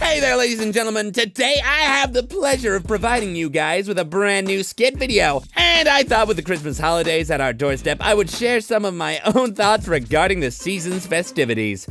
Hey there, ladies and gentlemen. Today I have the pleasure of providing you guys with a brand new skit video. And I thought with the Christmas holidays at our doorstep, I would share some of my own thoughts regarding the season's festivities.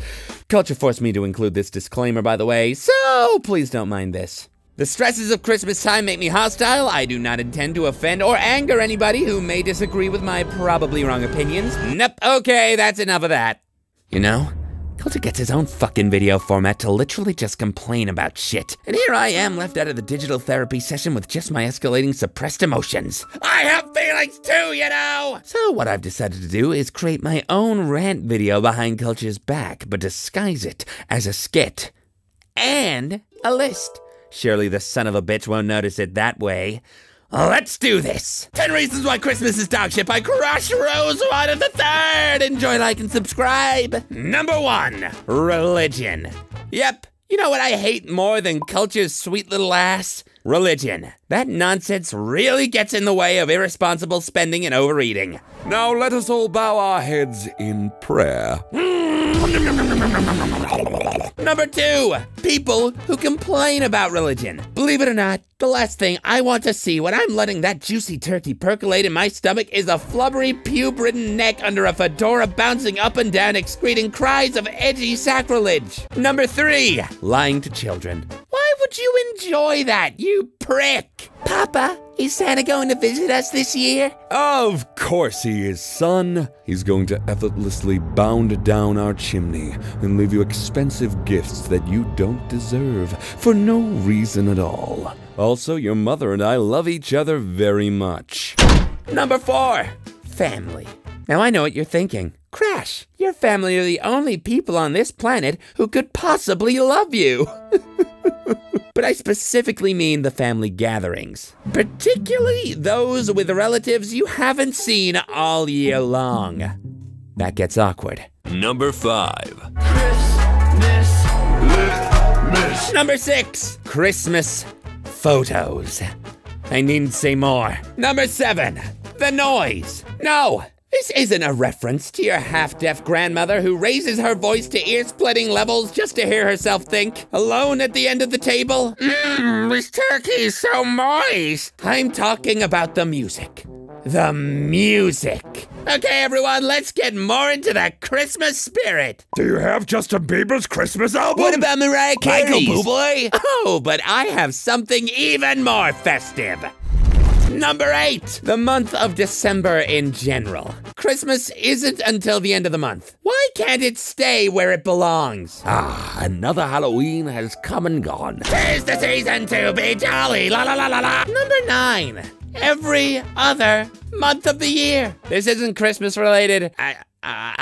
Culture forced me to include this disclaimer, by the way, so please don't mind this. The stresses of Christmas time make me hostile. I do not intend to offend or anger anybody who may disagree with my probably wrong opinions. Nope, okay, that's enough of that. You know, Culture gets his own fucking video format to literally just complain about shit. And here I am left out of the digital therapy session with just my escalating suppressed emotions. I have feelings too, you know! So what I've decided to do is create my own rant video behind Culture's back, but disguise it as a skit. And a list. Surely the son of a bitch won't notice it that way. Let's do this! 10 reasons why Christmas is dog shit by Crash Rose the Third! Enjoy, like, and subscribe! Number one, religion. Yep, you know what I hate more than culture's sweet little ass? Religion. That nonsense really gets in the way of irresponsible spending and overeating. Now let us all bow our heads in prayer. Number two, people who complain about religion. Believe it or not, the last thing I want to see when I'm letting that juicy turkey percolate in my stomach is a flubbery, pube-ridden neck under a fedora bouncing up and down, excreting cries of edgy sacrilege. Number three, lying to children. Why you enjoy that, you prick? Papa, is Santa going to visit us this year? Of course he is, son. He's going to effortlessly bound down our chimney and leave you expensive gifts that you don't deserve for no reason at all. Also, your mother and I love each other very much. Number four, family. Now I know what you're thinking. Crash, your family are the only people on this planet who could possibly love you. but I specifically mean the family gatherings, particularly those with relatives you haven't seen all year long. That gets awkward. Number five. Number six, Christmas photos. I needn't say more. Number seven, the noise. No, this isn't a reference to your half deaf grandmother who raises her voice to ear splitting levels just to hear herself think, alone at the end of the table. Mmm, this turkey is so moist. I'm talking about the music. The music. Okay, everyone, let's get more into the Christmas spirit. Do you have Justin Bieber's Christmas album? What about Mariah Carey's? Michael Bublé? Oh, but I have something even more festive. Number eight, the month of December in general. Christmas isn't until the end of the month. Why can't it stay where it belongs? Ah, another Halloween has come and gone. Tis the season to be jolly, la la la la la. Number nine, every other month of the year. This isn't Christmas related. I,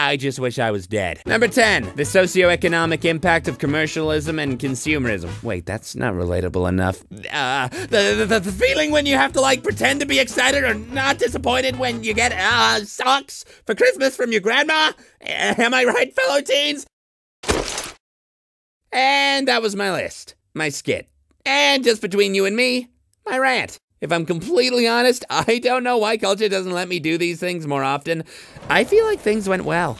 I, just wish I was dead. Number 10, the socioeconomic impact of commercialism and consumerism. Wait, that's not relatable enough. Uh, the, the, the feeling when you have to like pretend to be excited or not disappointed when you get uh, socks for Christmas from your grandma. Am I right, fellow teens? And that was my list, my skit. And just between you and me, my rant. If I'm completely honest, I don't know why culture doesn't let me do these things more often. I feel like things went well.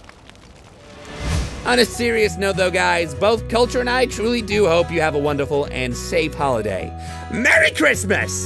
On a serious note, though, guys, both Culture and I truly do hope you have a wonderful and safe holiday. Merry Christmas!